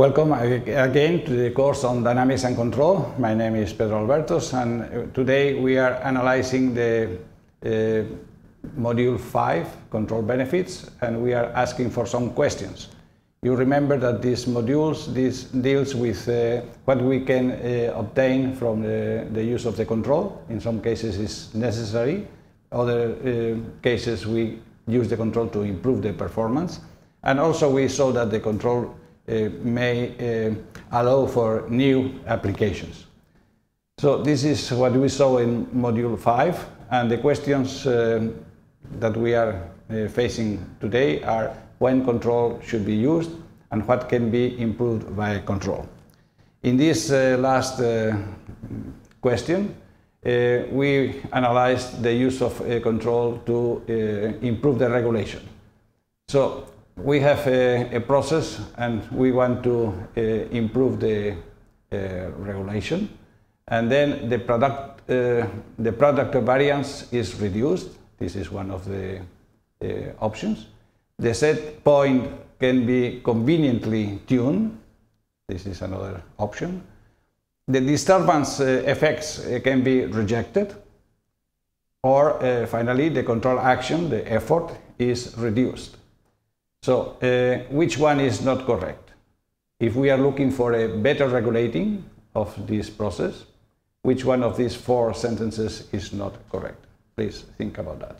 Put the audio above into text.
Welcome again to the course on dynamics and control. My name is Pedro Albertos and today we are analyzing the uh, module 5, control benefits, and we are asking for some questions. You remember that these modules this deals with uh, what we can uh, obtain from the, the, use of the control. In some cases it's necessary, other uh, cases we use the control to improve the performance. And also we saw that the control may uh, allow for new applications. So this is what we saw in module 5 and the questions uh, that we are facing today are when control should be used and what can be improved by control. In this uh, last uh, question, uh, we analyzed the use of control to improve the regulation. So we have a, a, process and we want to uh, improve the uh, regulation. And then the product uh, the product variance is reduced. This is one of the uh, options. The set point can be conveniently tuned. This is another option. The disturbance uh, effects uh, can be rejected. Or finally the control action the effort is reduced so, uh, which one is not correct? If we are looking for a better regulating of this process, which one of these four sentences is not correct? Please think about that.